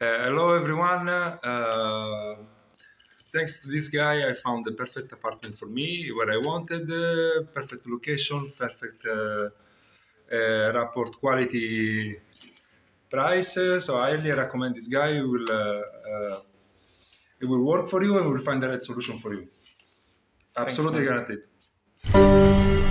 Uh, hello everyone. Uh, thanks to this guy, I found the perfect apartment for me where I wanted. Uh, perfect location, perfect uh, rapport quality price. So I highly recommend this guy. It will it will work for you and we'll find the right solution for you. Absolutely Thanks, guaranteed.